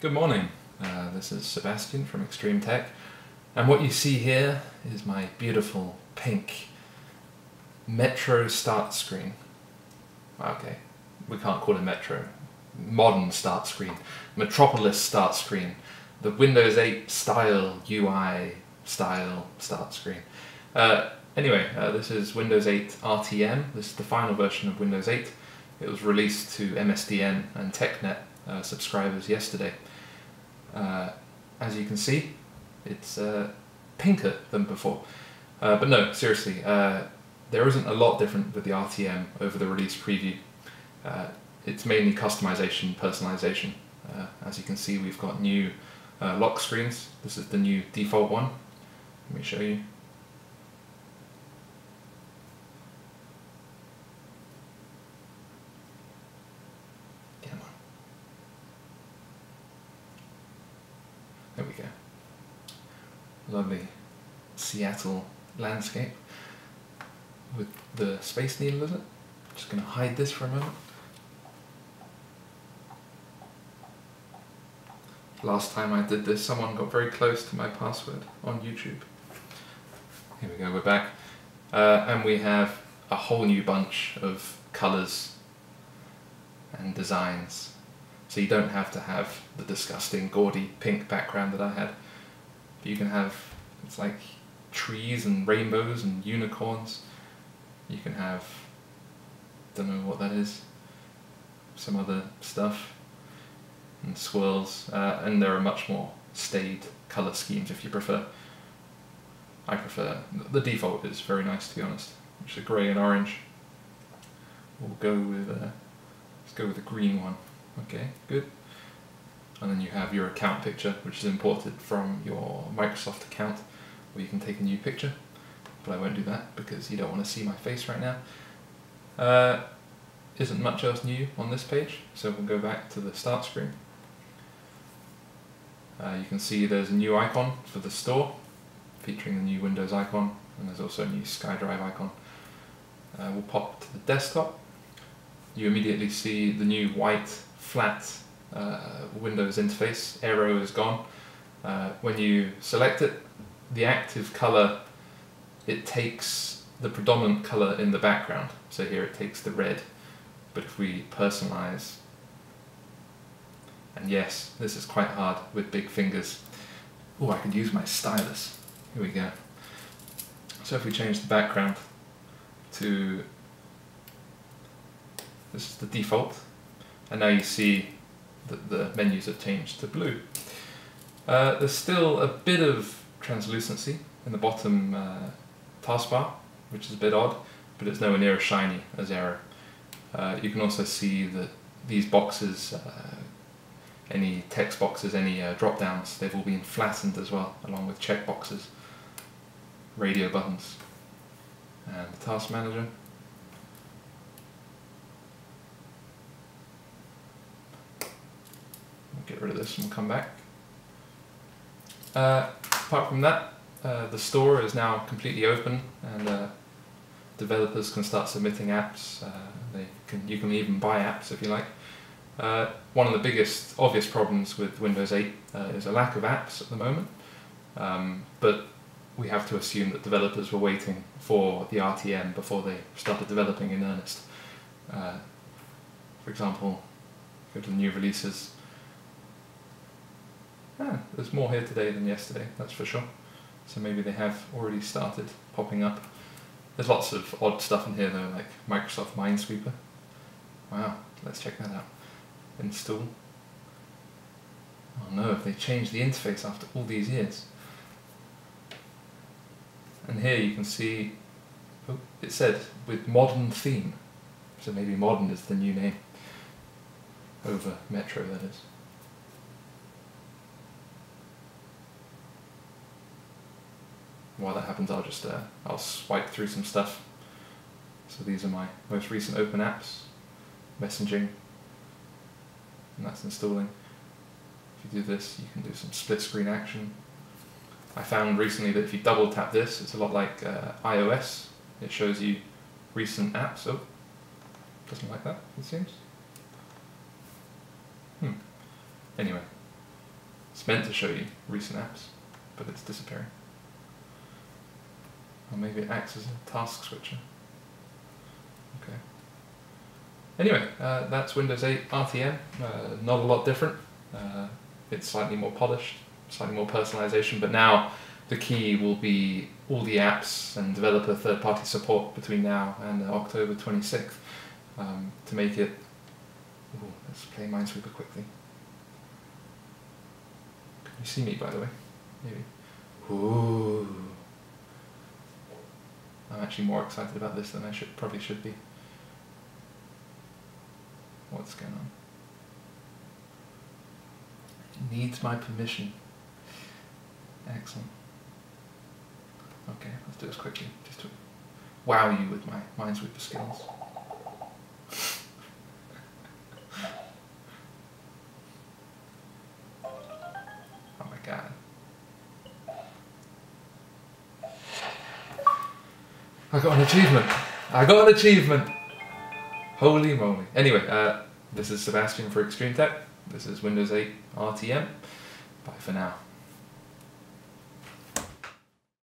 Good morning. Uh, this is Sebastian from ExtremeTech, and what you see here is my beautiful pink Metro start screen. Okay, we can't call it Metro. Modern start screen, Metropolis start screen, the Windows 8 style UI style start screen. Uh, anyway, uh, this is Windows 8 RTM. This is the final version of Windows 8. It was released to MSDN and TechNet uh, subscribers yesterday. Uh, as you can see, it's uh, pinker than before. Uh, but no, seriously, uh, there isn't a lot different with the RTM over the release preview. Uh, it's mainly customization, personalization. Uh, as you can see, we've got new lock screens. This is the new default one. Let me show you. There we go. Lovely Seattle landscape with the Space Needle in it. Just going to hide this for a moment. Last time I did this, someone got very close to my password on YouTube. Here we go, we're back. Uh, and we have a whole new bunch of colours and designs so you don't have to have the disgusting gaudy pink background that I had. You can have, it's like trees and rainbows and unicorns. You can have, don't know what that is, some other stuff, and swirls, uh, and there are much more staid colour schemes if you prefer. I prefer, the default is very nice to be honest, which is grey and orange. We'll go with, uh, let's go with the green one. Okay, good. And then you have your account picture, which is imported from your Microsoft account, where you can take a new picture. But I won't do that because you don't want to see my face right now. Uh, isn't much else new on this page, so we'll go back to the start screen. Uh, you can see there's a new icon for the store, featuring the new Windows icon, and there's also a new SkyDrive icon. Uh, we'll pop to the desktop. You immediately see the new white flat uh, Windows interface, Aero is gone. Uh, when you select it, the active color, it takes the predominant color in the background. So here it takes the red. But if we personalize, and yes, this is quite hard with big fingers. Oh, I could use my stylus. Here we go. So if we change the background to, this is the default, and now you see that the menus have changed to blue. Uh, there's still a bit of translucency in the bottom uh, taskbar, which is a bit odd, but it's nowhere near as shiny as Aero. Uh, you can also see that these boxes, uh, any text boxes, any uh, drop downs, they've all been flattened as well, along with check boxes, radio buttons, and the task manager. Get rid of this and we'll come back. Uh, apart from that, uh, the store is now completely open and uh, developers can start submitting apps. Uh, they can, you can even buy apps if you like. Uh, one of the biggest obvious problems with Windows 8 uh, is a lack of apps at the moment, um, but we have to assume that developers were waiting for the RTM before they started developing in earnest. for example, go to the new releases, ah, there's more here today than yesterday, that's for sure. So maybe they have already started popping up. There's lots of odd stuff in here though, like Microsoft Minesweeper. Wow, let's check that out. Install. Oh no, if they changed the interface after all these years. And here you can see, oh, it said with modern theme. So maybe modern is the new name. Over Metro, that is. While that happens, I'll just uh, I'll swipe through some stuff. So these are my most recent open apps, messaging, and that's installing. If you do this, you can do some split screen action. I found recently that if you double tap this, it's a lot like uh, iOS. It shows you recent apps. Oh, doesn't like that, it seems. Hmm. Anyway, It's meant to show you recent apps, but it's disappearing. Or maybe it acts as a task switcher. Okay. Anyway, uh, that's Windows 8 RTM. Uh, not a lot different. Uh, it's slightly more polished, slightly more personalization, but now the key will be all the apps and developer third-party support between now and uh, October 26th um, to make it. Ooh, let's play Minesweeper quickly. Can you see me, by the way? Maybe. Ooh. I'm actually more excited about this than I should probably should be. What's going on? It needs my permission. Excellent. Okay, let's do this quickly, just to wow you with my Minesweeper skills. I got an achievement. I got an achievement. Holy moly. Anyway, uh, this is Sebastian for ExtremeTech. This is Windows 8 RTM. Bye for now.